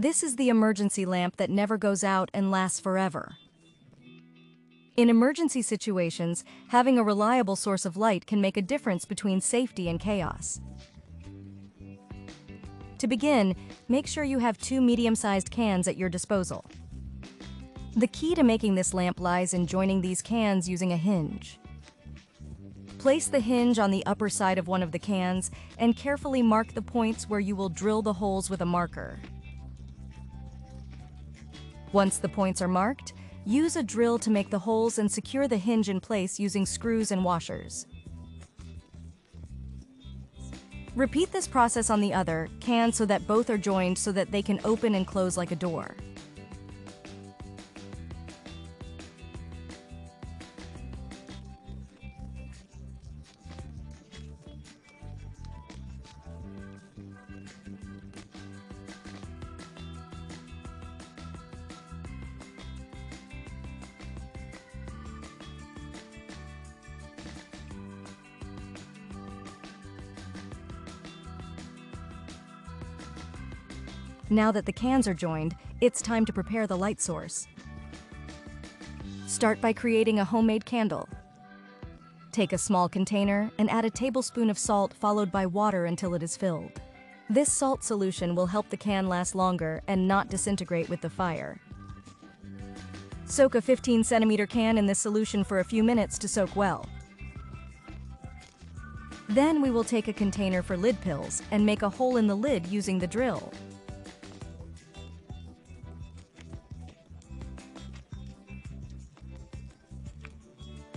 This is the emergency lamp that never goes out and lasts forever. In emergency situations, having a reliable source of light can make a difference between safety and chaos. To begin, make sure you have two medium-sized cans at your disposal. The key to making this lamp lies in joining these cans using a hinge. Place the hinge on the upper side of one of the cans and carefully mark the points where you will drill the holes with a marker. Once the points are marked, use a drill to make the holes and secure the hinge in place using screws and washers. Repeat this process on the other can so that both are joined so that they can open and close like a door. Now that the cans are joined, it's time to prepare the light source. Start by creating a homemade candle. Take a small container and add a tablespoon of salt followed by water until it is filled. This salt solution will help the can last longer and not disintegrate with the fire. Soak a 15 centimeter can in this solution for a few minutes to soak well. Then we will take a container for lid pills and make a hole in the lid using the drill.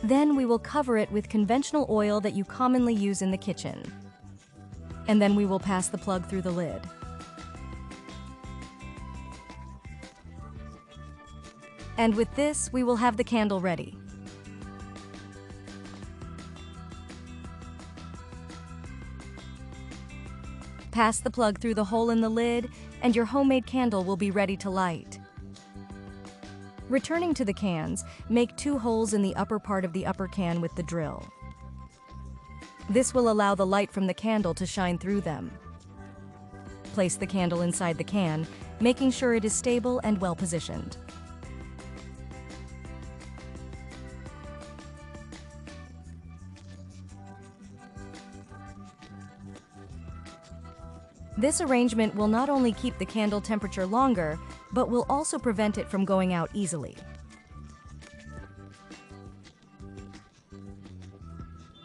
Then we will cover it with conventional oil that you commonly use in the kitchen. And then we will pass the plug through the lid. And with this, we will have the candle ready. Pass the plug through the hole in the lid, and your homemade candle will be ready to light. Returning to the cans, make two holes in the upper part of the upper can with the drill. This will allow the light from the candle to shine through them. Place the candle inside the can, making sure it is stable and well positioned. This arrangement will not only keep the candle temperature longer, but will also prevent it from going out easily.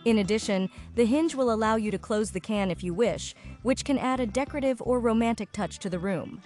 In addition, the hinge will allow you to close the can if you wish, which can add a decorative or romantic touch to the room.